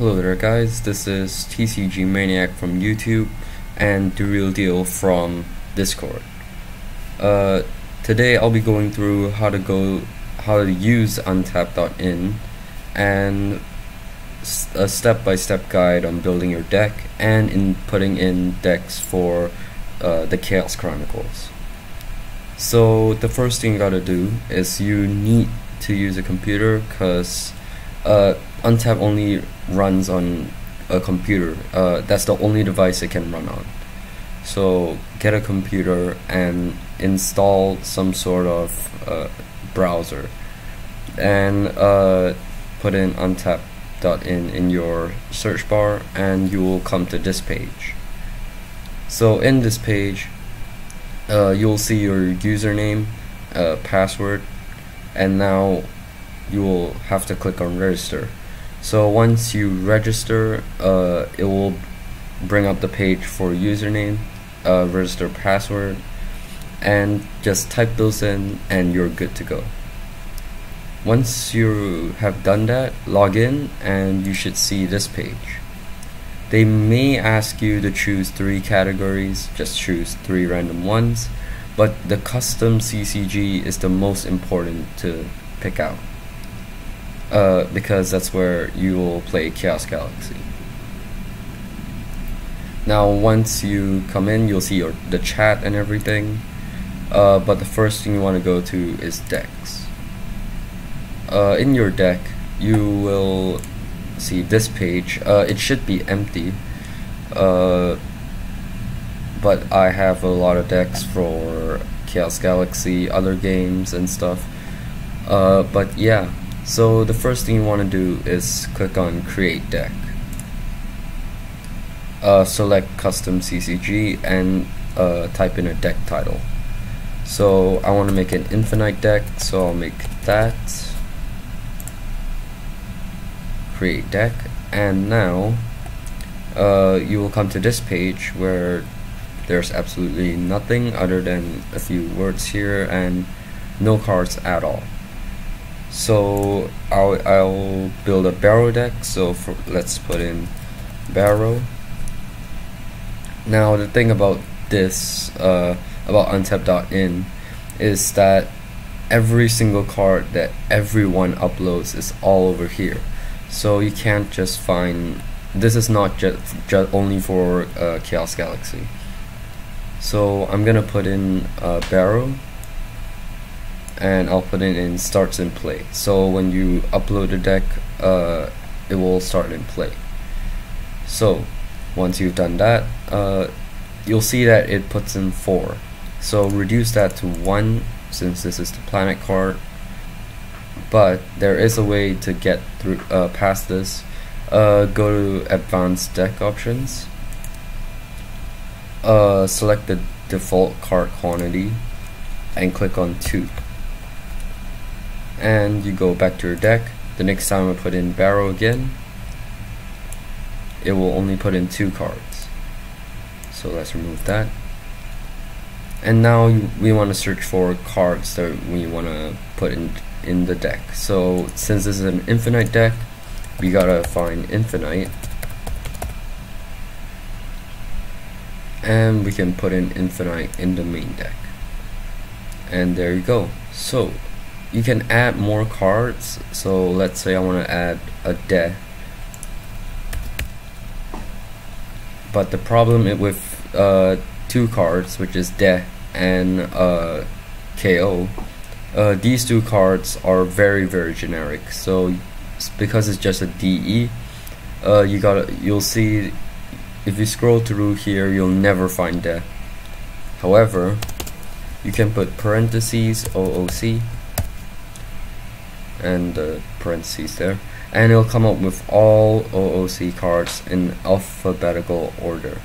Hello there guys, this is TCG Maniac from YouTube and The Real Deal from Discord. Uh, today I'll be going through how to go, how to use untap.in and a step-by-step -step guide on building your deck and in putting in decks for uh, the Chaos Chronicles. So the first thing you gotta do is you need to use a computer because uh, Untap only runs on a computer. Uh, that's the only device it can run on. So get a computer and install some sort of uh, browser and uh, put in untap.in in your search bar and you will come to this page. So in this page, uh, you'll see your username, uh, password, and now you will have to click on register so once you register uh, it will bring up the page for username uh, register password and just type those in and you're good to go. Once you have done that log in and you should see this page. They may ask you to choose three categories just choose three random ones but the custom CCG is the most important to pick out uh, because that's where you will play Chaos Galaxy. Now, once you come in, you'll see your the chat and everything. Uh, but the first thing you want to go to is decks. Uh, in your deck, you will see this page. Uh, it should be empty. Uh, but I have a lot of decks for Chaos Galaxy, other games, and stuff. Uh, but yeah, so the first thing you want to do is click on create deck. Uh, select custom CCG and uh, type in a deck title. So I want to make an infinite deck, so I'll make that. Create deck, and now uh, you will come to this page where there's absolutely nothing other than a few words here and no cards at all so I'll, I'll build a Barrow deck so for, let's put in barrow. Now the thing about this uh, about untap.in is that every single card that everyone uploads is all over here. So you can't just find this is not just, just only for uh, Chaos Galaxy. So I'm gonna put in uh, barrow and I'll put it in starts in play. So when you upload a deck uh, it will start in play. So once you've done that uh, you'll see that it puts in 4 so reduce that to 1 since this is the planet card. But there is a way to get through uh, past this. Uh, go to advanced deck options. Uh, select the default card quantity and click on 2 and you go back to your deck. The next time I put in barrow again it will only put in two cards. So let's remove that. And now we want to search for cards that we want to put in in the deck. So since this is an infinite deck we gotta find infinite. And we can put in infinite in the main deck. And there you go. So you can add more cards. So let's say I want to add a de but the problem with uh, two cards which is de and uh, KO uh, these two cards are very very generic. So because it's just a DE uh, you gotta you'll see if you scroll through here you'll never find de however you can put parentheses OOC and the parentheses there. And it'll come up with all OOC cards in alphabetical order.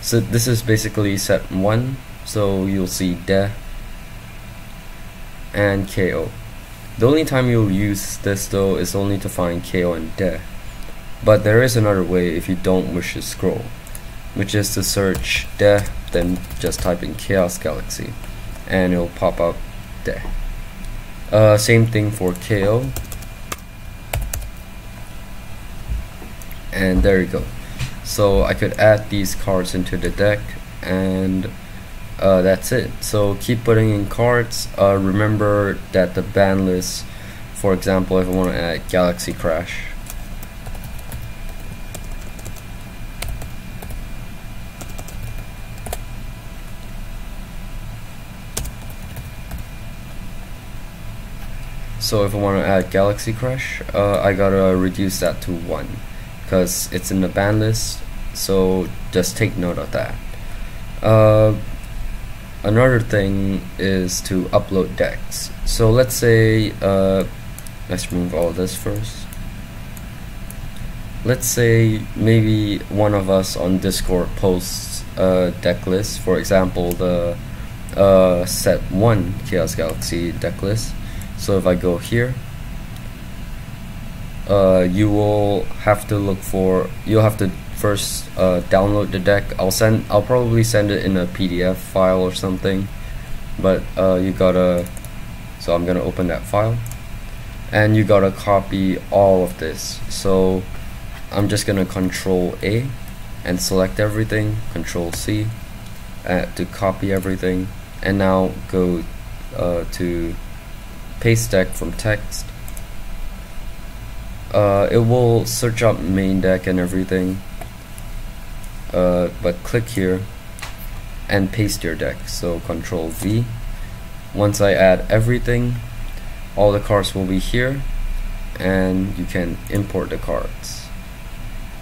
So this is basically set 1 so you'll see De and KO the only time you'll use this though is only to find KO and De but there is another way if you don't wish to scroll which is to search De then just type in Chaos Galaxy and it'll pop up De uh, same thing for KO. and there you go. So I could add these cards into the deck and uh, that's it. So keep putting in cards. Uh, remember that the ban list for example if I want to add Galaxy Crash so if I want to add Galaxy Crash uh, I gotta reduce that to 1 because it's in the ban list so just take note of that. Uh, another thing is to upload decks. So let's say uh, let's remove all this first. Let's say maybe one of us on discord posts a deck list for example the uh, set 1 chaos galaxy deck list so if I go here uh, you will have to look for you'll have to first uh, download the deck. I'll send I'll probably send it in a PDF file or something but uh, you gotta so I'm gonna open that file. And you gotta copy all of this. So I'm just gonna control A and select everything control C uh, to copy everything. And now go uh, to paste deck from text. Uh, it will search up main deck and everything. Uh, but click here and paste your deck. So control V. Once I add everything all the cards will be here and you can import the cards.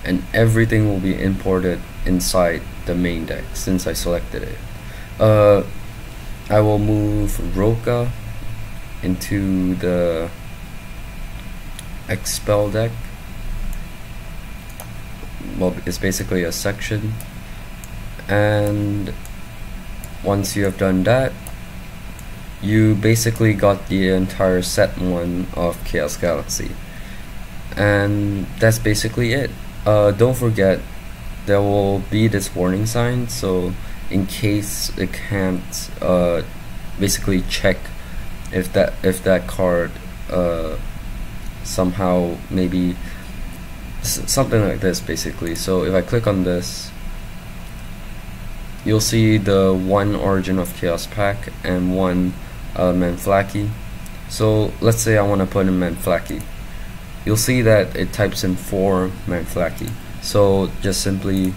And everything will be imported inside the main deck since I selected it. Uh, I will move Roka into the expel deck. Well it's basically a section. And once you have done that you basically got the entire set one of Chaos Galaxy. And that's basically it. Uh, don't forget there will be this warning sign so in case it can't uh, basically check if that if that card uh, somehow maybe something like this basically. So if I click on this you'll see the one origin of chaos pack and one uh, Manflaki so let's say I want to put in Manflaki you'll see that it types in 4 Manflaki so just simply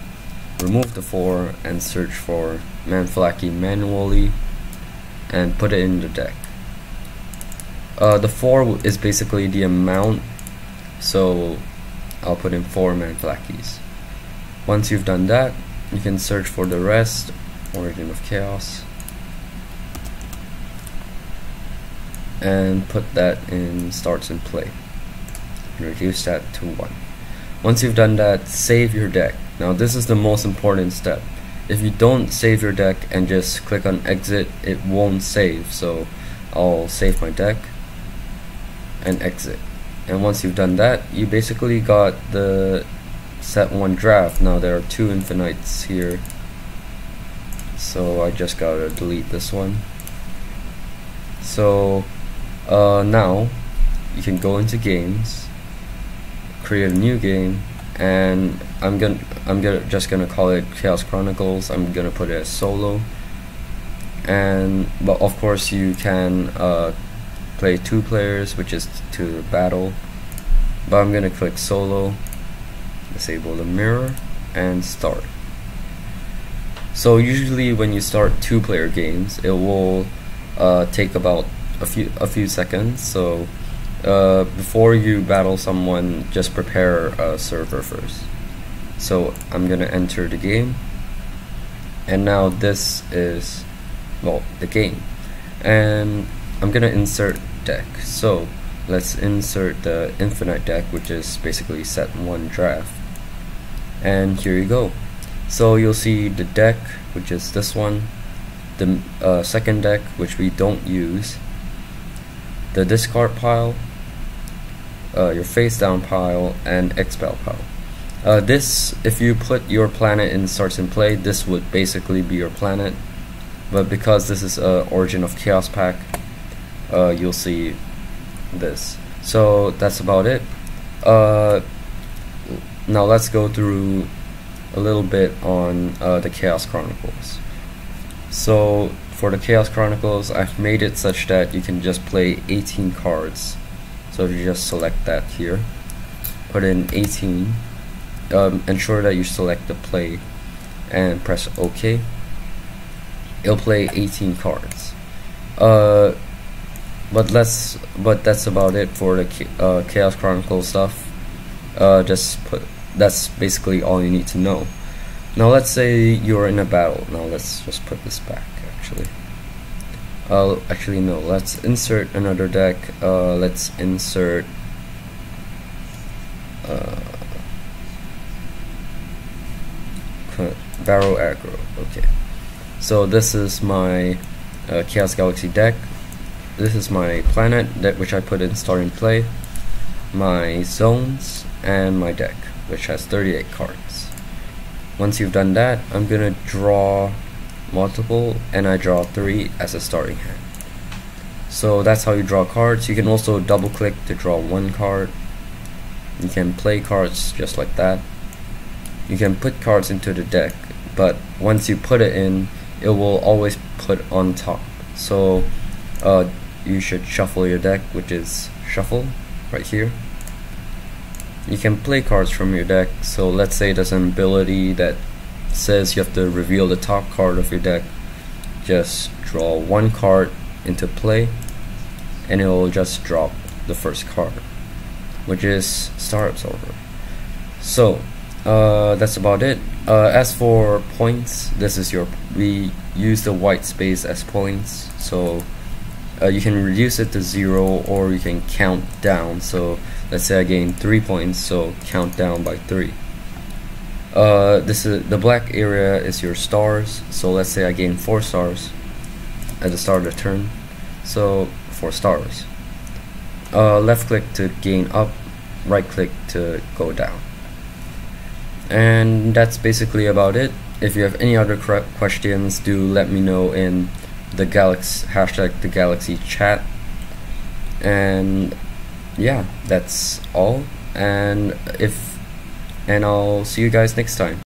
remove the 4 and search for Manflaki manually and put it in the deck uh, the 4 is basically the amount. So I'll put in 4 Manflakis once you've done that you can search for the rest origin of chaos. And put that in starts in play. And reduce that to 1 once you've done that save your deck. Now this is the most important step. If you don't save your deck and just click on exit it won't save. So I'll save my deck and exit. And once you've done that you basically got the set one draft. Now there are two infinites here. So I just gotta delete this one. So uh, now you can go into games create a new game and I'm gonna I'm gonna just gonna call it Chaos Chronicles. I'm gonna put it as solo. And but of course you can uh, play two players which is to battle. But I'm gonna click solo disable the mirror and start. So usually when you start two player games it will uh, take about a few a few seconds. So uh, before you battle someone just prepare a server first. So I'm gonna enter the game. And now this is well the game. And I'm gonna insert deck. So let's insert the infinite deck, which is basically set one draft. And here you go. So you'll see the deck, which is this one, the uh, second deck, which we don't use, the discard pile, uh, your face down pile, and expel pile. Uh, this, if you put your planet in starts in play, this would basically be your planet. But because this is a Origin of Chaos pack, uh, you'll see this so that's about it uh, now let's go through a little bit on uh, the Chaos Chronicles. So for the Chaos Chronicles, I've made it such that you can just play 18 cards. So if you just select that here, put in 18, um, ensure that you select the play and press OK. It'll play 18 cards. Uh, but let's but that's about it for the uh, Chaos Chronicles stuff. Uh, just put that's basically all you need to know. Now let's say you're in a battle. Now let's just put this back actually. Uh, actually no, let's insert another deck. Uh, let's insert uh, Barrow Aggro. Okay. So this is my uh, Chaos Galaxy deck. This is my planet that which I put in starting play. My zones and my deck which has 38 cards. Once you've done that, I'm gonna draw multiple and I draw three as a starting hand. So that's how you draw cards. You can also double click to draw one card. You can play cards just like that. You can put cards into the deck, but once you put it in, it will always put on top. So uh, you should shuffle your deck, which is shuffle right here. You can play cards from your deck so let's say there's an ability that says you have to reveal the top card of your deck. Just draw one card into play and it will just drop the first card which is Star Absorber so uh, that's about it. Uh, as for points this is your we use the white space as points so uh, you can reduce it to zero or you can count down. So let's say I gain three points so count down by three. Uh, this is the black area is your stars. So let's say I gain four stars at the start of the turn. So four stars. Uh, left click to gain up right click to go down. And that's basically about it. If you have any other questions do let me know in the galaxy hashtag the galaxy chat. And yeah that's all. And if and I'll see you guys next time